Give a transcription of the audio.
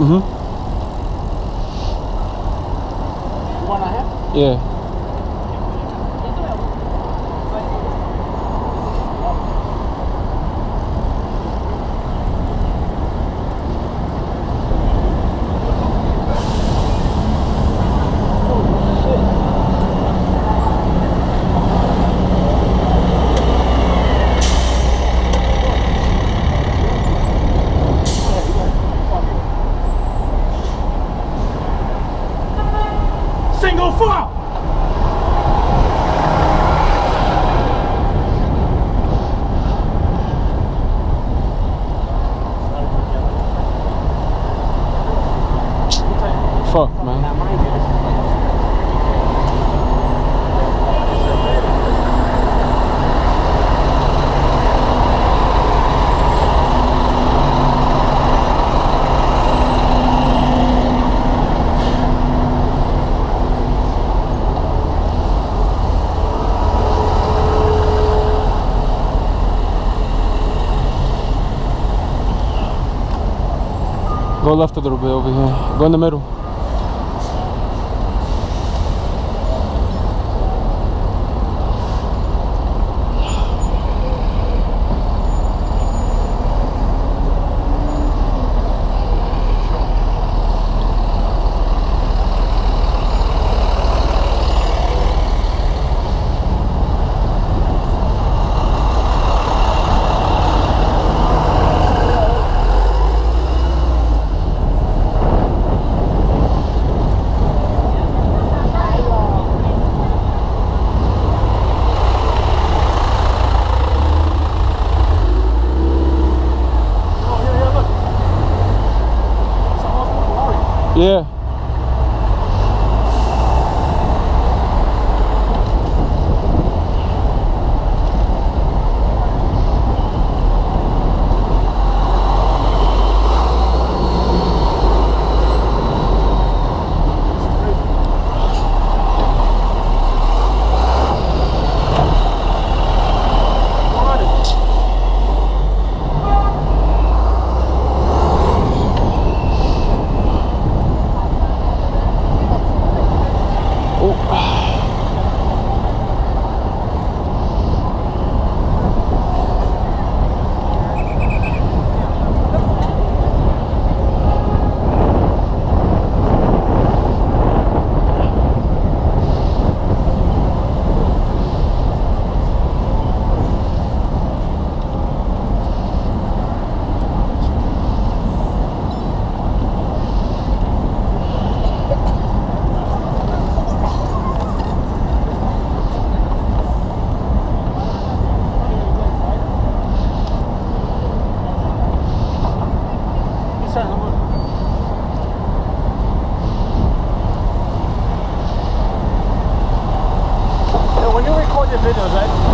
Mm-hmm. One I have? Yeah. Fuck, man. Go left a little bit over here. Go in the middle. Oh, yeah, yeah, look. Someone's Ferrari. Yeah. defender os